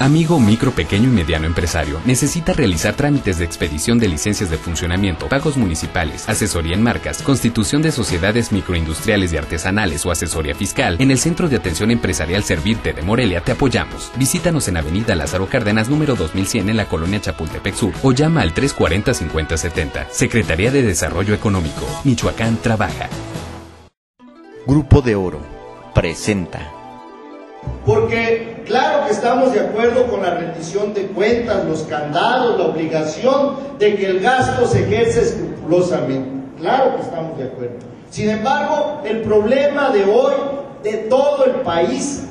Amigo micro, pequeño y mediano empresario, necesita realizar trámites de expedición de licencias de funcionamiento, pagos municipales, asesoría en marcas, constitución de sociedades microindustriales y artesanales o asesoría fiscal. En el Centro de Atención Empresarial Servirte de Morelia te apoyamos. Visítanos en Avenida Lázaro Cárdenas número 2100 en la colonia Chapultepec Sur o llama al 340-5070. Secretaría de Desarrollo Económico. Michoacán trabaja. Grupo de Oro presenta porque claro que estamos de acuerdo con la rendición de cuentas, los candados, la obligación de que el gasto se ejerce escrupulosamente. Claro que estamos de acuerdo. Sin embargo, el problema de hoy de todo el país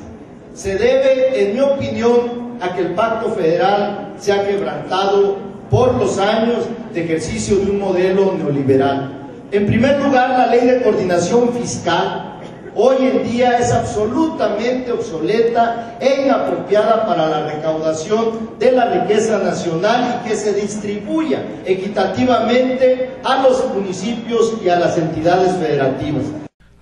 se debe, en mi opinión, a que el pacto federal se ha quebrantado por los años de ejercicio de un modelo neoliberal. En primer lugar, la ley de coordinación fiscal hoy en día es absolutamente obsoleta e inapropiada para la recaudación de la riqueza nacional y que se distribuya equitativamente a los municipios y a las entidades federativas.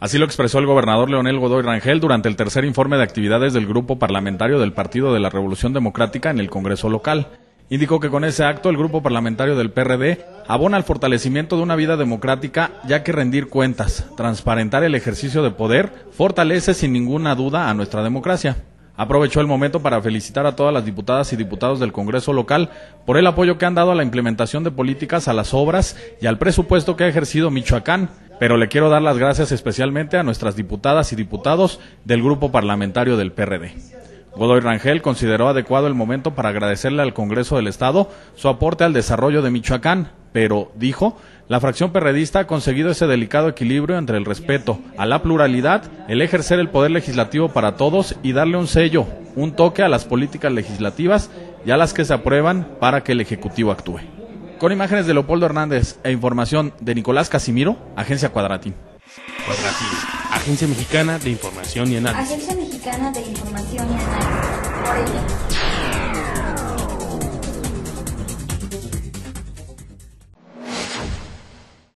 Así lo expresó el gobernador Leonel Godoy Rangel durante el tercer informe de actividades del grupo parlamentario del Partido de la Revolución Democrática en el Congreso local. Indicó que con ese acto el grupo parlamentario del PRD abona al fortalecimiento de una vida democrática, ya que rendir cuentas, transparentar el ejercicio de poder, fortalece sin ninguna duda a nuestra democracia. Aprovechó el momento para felicitar a todas las diputadas y diputados del Congreso local por el apoyo que han dado a la implementación de políticas, a las obras y al presupuesto que ha ejercido Michoacán, pero le quiero dar las gracias especialmente a nuestras diputadas y diputados del grupo parlamentario del PRD. Godoy Rangel consideró adecuado el momento para agradecerle al Congreso del Estado su aporte al desarrollo de Michoacán, pero, dijo, la fracción perredista ha conseguido ese delicado equilibrio entre el respeto a la pluralidad, el ejercer el poder legislativo para todos y darle un sello, un toque a las políticas legislativas y a las que se aprueban para que el Ejecutivo actúe. Con imágenes de Leopoldo Hernández e información de Nicolás Casimiro, Agencia Cuadratín. Cuadratín Agencia Mexicana de Información y Análisis. Agencia Mexicana de Información y Análisis. Morelia.